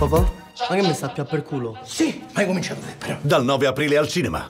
Papà? Ma che mi sta più per culo? Sì, ma hai cominciato te però. Dal 9 aprile al cinema.